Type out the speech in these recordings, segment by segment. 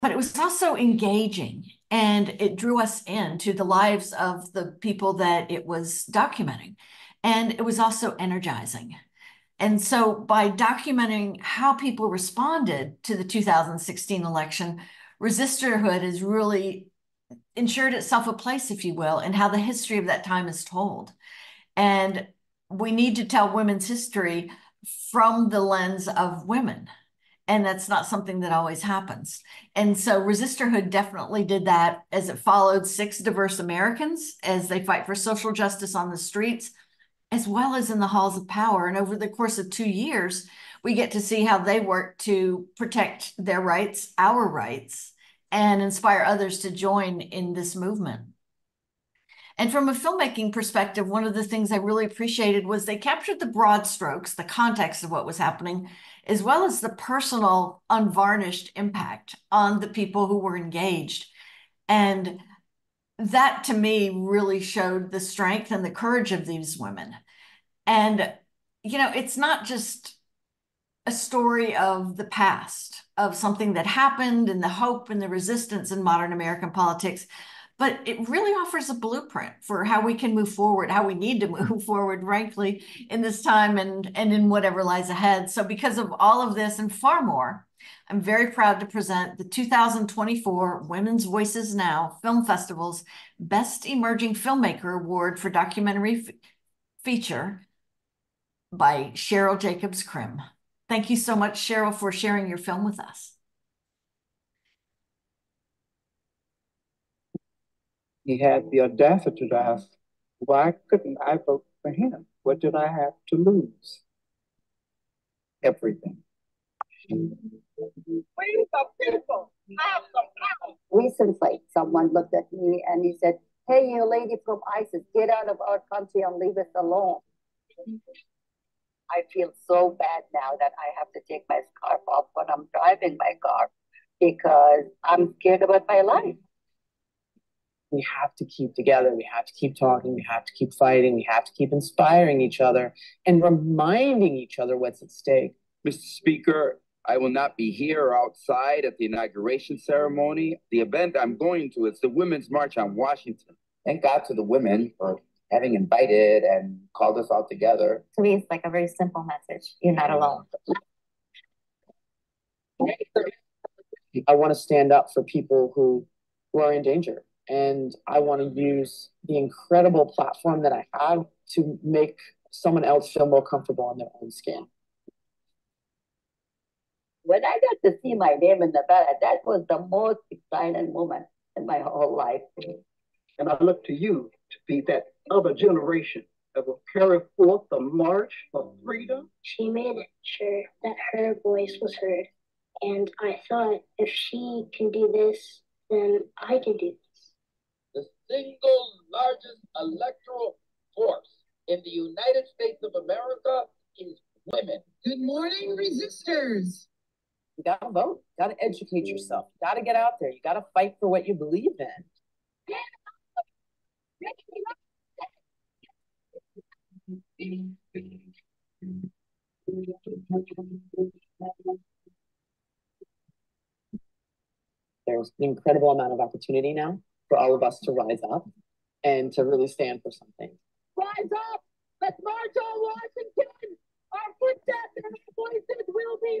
but it was also engaging and it drew us into the lives of the people that it was documenting. And it was also energizing. And so by documenting how people responded to the 2016 election, Resisterhood has really ensured itself a place, if you will, in how the history of that time is told. And we need to tell women's history from the lens of women and that's not something that always happens. And so Resisterhood definitely did that as it followed six diverse Americans as they fight for social justice on the streets, as well as in the halls of power. And over the course of two years, we get to see how they work to protect their rights, our rights, and inspire others to join in this movement. And from a filmmaking perspective, one of the things I really appreciated was they captured the broad strokes, the context of what was happening, as well as the personal, unvarnished impact on the people who were engaged. And that to me really showed the strength and the courage of these women. And, you know, it's not just a story of the past, of something that happened and the hope and the resistance in modern American politics, but it really offers a blueprint for how we can move forward, how we need to move forward, frankly, in this time and, and in whatever lies ahead. So because of all of this and far more, I'm very proud to present the 2024 Women's Voices Now Film Festival's Best Emerging Filmmaker Award for Documentary Feature by Cheryl Jacobs Crim. Thank you so much, Cheryl, for sharing your film with us. He had the audacity to ask, why couldn't I vote for him? What did I have to lose? Everything. We the people have some power. Recently, someone looked at me and he said, Hey, you lady from ISIS, get out of our country and leave us alone. I feel so bad now that I have to take my scarf off when I'm driving my car because I'm scared about my life we have to keep together. We have to keep talking. We have to keep fighting. We have to keep inspiring each other and reminding each other what's at stake. Mr. Speaker, I will not be here or outside at the inauguration ceremony. The event I'm going to is the Women's March on Washington. Thank God to the women for having invited and called us all together. To me, it's like a very simple message. You're not alone. I want to stand up for people who, who are in danger and I want to use the incredible platform that I have to make someone else feel more comfortable in their own skin. When I got to see my name in the ballot, that was the most exciting moment in my whole life. And I look to you to be that other generation that will carry forth the march for freedom. She made it sure that her voice was heard. And I thought if she can do this, then I can do single largest electoral force in the United States of America is women. Good morning, resistors. You gotta vote. You gotta educate mm. yourself. You gotta get out there. You gotta fight for what you believe in. There's an incredible amount of opportunity now for all of us to rise up and to really stand for something. Rise up! Let's march on Washington! Our footsteps and our voices will be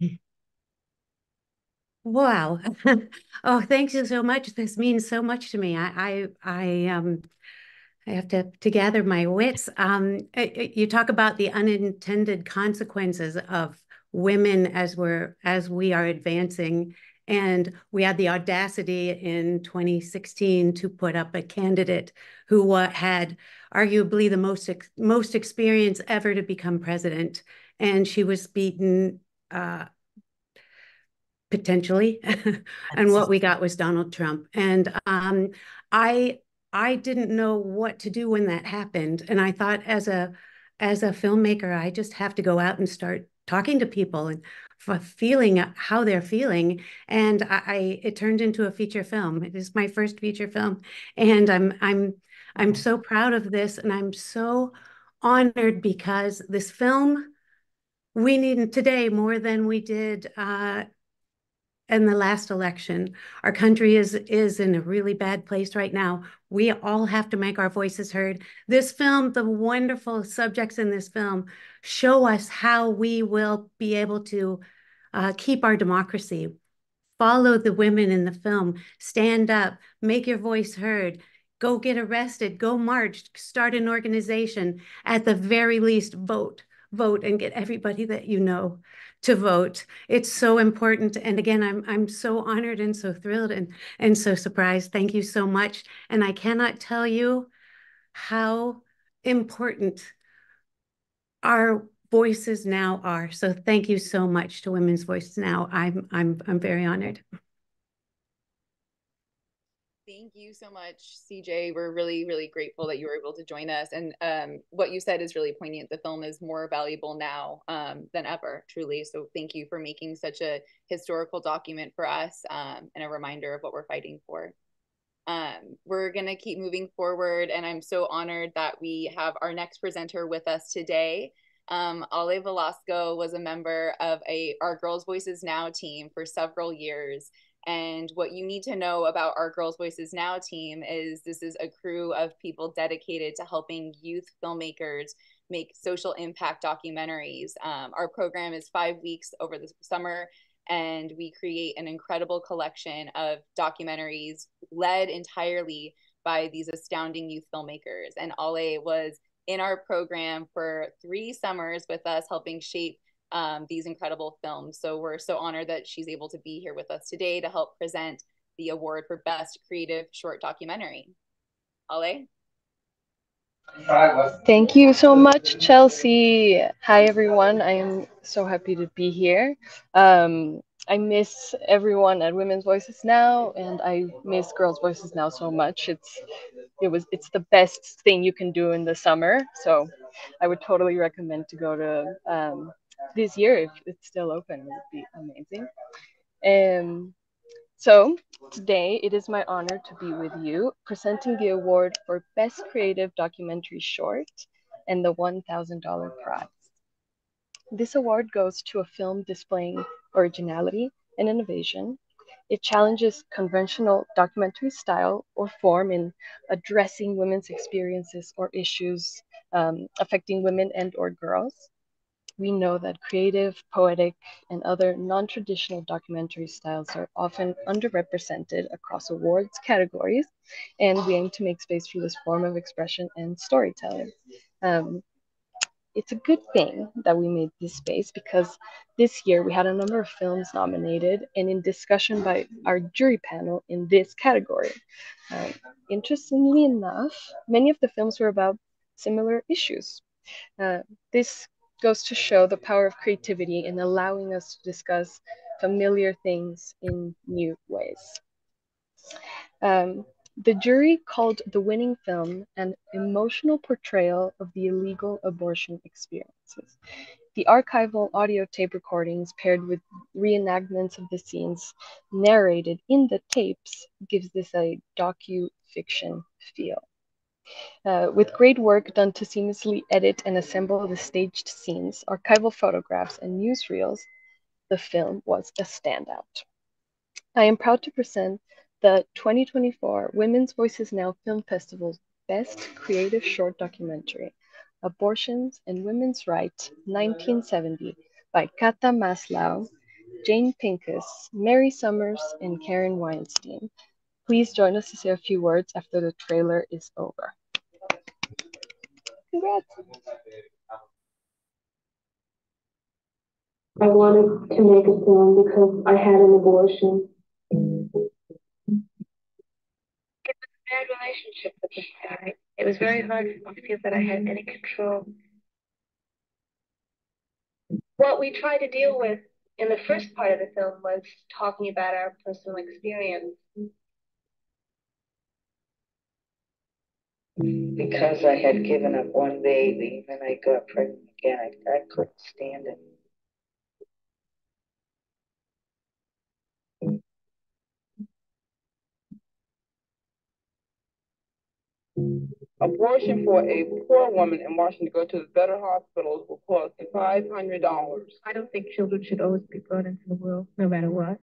heard! Wow. oh, thank you so much. This means so much to me. I, I, I, um, I have to, to gather my wits. Um, you talk about the unintended consequences of women as we're, as we are advancing. And we had the audacity in 2016 to put up a candidate who had arguably the most, most experience ever to become president. And she was beaten uh, potentially and what we got was donald trump. And um, i i didn't know what to do when that happened. And i thought as a as a filmmaker i just have to go out and start talking to people and for feeling how they're feeling. And I, I it turned into a feature film. It is my first feature film, and I'm I'm I'm so proud of this, and I'm so honored because this film we need today more than we did uh, in the last election. Our country is is in a really bad place right now. We all have to make our voices heard. This film, the wonderful subjects in this film, show us how we will be able to uh, keep our democracy. Follow the women in the film. Stand up. Make your voice heard. Go get arrested. Go march. Start an organization. At the very least, vote. Vote and get everybody that you know to vote. It's so important. And again, I'm I'm so honored and so thrilled and and so surprised. Thank you so much. And I cannot tell you how important our voices now are. So thank you so much to Women's Voices Now. I'm I'm I'm very honored. Thank you so much, CJ. We're really, really grateful that you were able to join us. And um, what you said is really poignant. The film is more valuable now um, than ever, truly. So thank you for making such a historical document for us um, and a reminder of what we're fighting for. Um, we're going to keep moving forward, and I'm so honored that we have our next presenter with us today. Um, Ale Velasco was a member of a our Girls Voices Now team for several years and what you need to know about our Girls Voices Now team is this is a crew of people dedicated to helping youth filmmakers make social impact documentaries. Um, our program is five weeks over the summer, and we create an incredible collection of documentaries led entirely by these astounding youth filmmakers. And Ale was in our program for three summers with us, helping shape um, these incredible films. So we're so honored that she's able to be here with us today to help present the award for Best Creative Short Documentary. Ale? Thank you so much, Chelsea. Hi, everyone. I am so happy to be here. Um, I miss everyone at Women's Voices Now, and I miss Girls Voices Now so much. It's it was it's the best thing you can do in the summer. So I would totally recommend to go to um, this year if it's still open. It would be amazing. Um, so today it is my honor to be with you presenting the award for Best Creative Documentary Short and the $1,000 prize. This award goes to a film displaying originality and innovation. It challenges conventional documentary style or form in addressing women's experiences or issues um, affecting women and or girls we know that creative, poetic, and other non-traditional documentary styles are often underrepresented across awards categories, and we aim to make space for this form of expression and storytelling. Um, it's a good thing that we made this space because this year we had a number of films nominated and in discussion by our jury panel in this category. Um, interestingly enough, many of the films were about similar issues. Uh, this goes to show the power of creativity in allowing us to discuss familiar things in new ways. Um, the jury called the winning film an emotional portrayal of the illegal abortion experiences. The archival audio tape recordings paired with reenactments of the scenes narrated in the tapes gives this a docu-fiction feel. Uh, with great work done to seamlessly edit and assemble the staged scenes, archival photographs, and newsreels, the film was a standout. I am proud to present the 2024 Women's Voices Now Film Festival's Best Creative Short Documentary, Abortions and Women's Rights 1970 by Kata Maslow, Jane Pincus, Mary Summers, and Karen Weinstein. Please join us to say a few words after the trailer is over. Congrats. I wanted to make a film because I had an abortion. It was a bad relationship with this guy. It was very hard for me to feel that I had any control. What we tried to deal with in the first part of the film was talking about our personal experience because I had given up one baby, and I got pregnant again. I, I couldn't stand it. Abortion for a poor woman in Washington to go to the better hospitals will cost $500. I don't think children should always be brought into the world, no matter what.